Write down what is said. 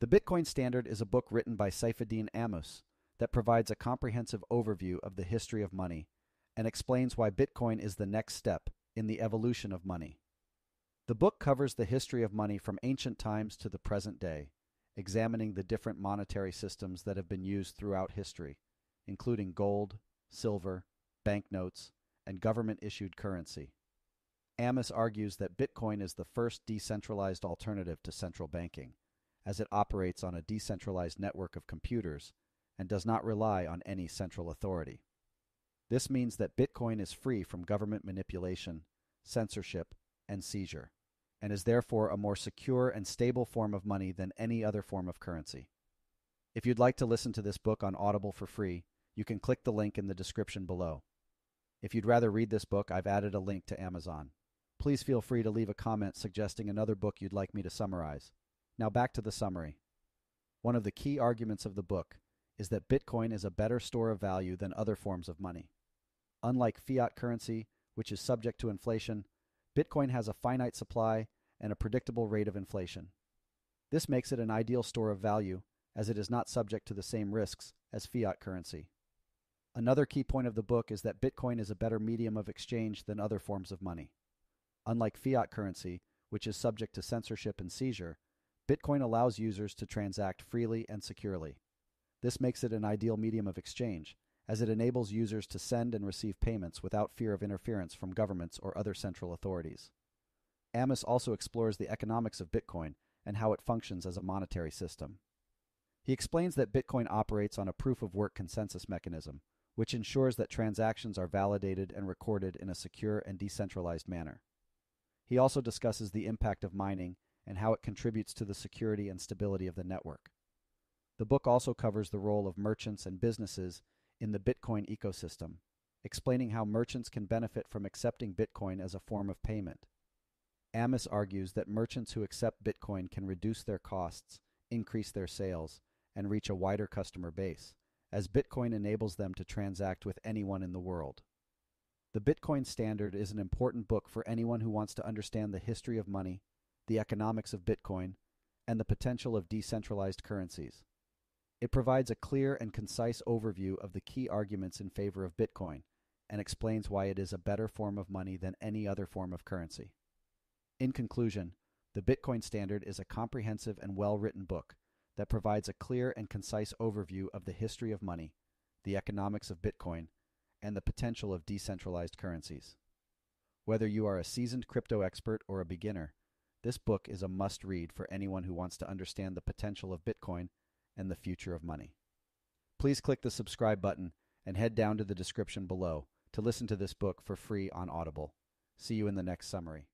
The Bitcoin Standard is a book written by Saifedean Ammous that provides a comprehensive overview of the history of money and explains why Bitcoin is the next step in the evolution of money. The book covers the history of money from ancient times to the present day, examining the different monetary systems that have been used throughout history, including gold, silver, banknotes, and government issued currency. Ammous argues that Bitcoin is the first decentralized alternative to central banking, as it operates on a decentralized network of computers and does not rely on any central authority. This means that Bitcoin is free from government manipulation, censorship, and seizure, and is therefore a more secure and stable form of money than any other form of currency. If you'd like to listen to this book on Audible for free, you can click the link in the description below. If you'd rather read this book, I've added a link to Amazon. Please feel free to leave a comment suggesting another book you'd like me to summarize. Now back to the summary. One of the key arguments of the book is that Bitcoin is a better store of value than other forms of money. Unlike fiat currency, which is subject to inflation, Bitcoin has a finite supply and a predictable rate of inflation. This makes it an ideal store of value as it is not subject to the same risks as fiat currency. Another key point of the book is that Bitcoin is a better medium of exchange than other forms of money. Unlike fiat currency, which is subject to censorship and seizure, Bitcoin allows users to transact freely and securely. This makes it an ideal medium of exchange, as it enables users to send and receive payments without fear of interference from governments or other central authorities. Ammous also explores the economics of Bitcoin and how it functions as a monetary system. He explains that Bitcoin operates on a proof of work consensus mechanism, which ensures that transactions are validated and recorded in a secure and decentralized manner. He also discusses the impact of mining and how it contributes to the security and stability of the network. The book also covers the role of merchants and businesses in the Bitcoin ecosystem, explaining how merchants can benefit from accepting Bitcoin as a form of payment. Ammous argues that merchants who accept Bitcoin can reduce their costs, increase their sales, and reach a wider customer base, as Bitcoin enables them to transact with anyone in the world. The Bitcoin Standard is an important book for anyone who wants to understand the history of money, the economics of Bitcoin, and the potential of decentralized currencies. It provides a clear and concise overview of the key arguments in favor of Bitcoin and explains why it is a better form of money than any other form of currency. In conclusion, the Bitcoin Standard is a comprehensive and well written book that provides a clear and concise overview of the history of money, the economics of Bitcoin, and the potential of decentralized currencies. Whether you are a seasoned crypto expert or a beginner, this book is a must read for anyone who wants to understand the potential of Bitcoin and the future of money. Please click the subscribe button and head down to the description below to listen to this book for free on Audible. See you in the next summary.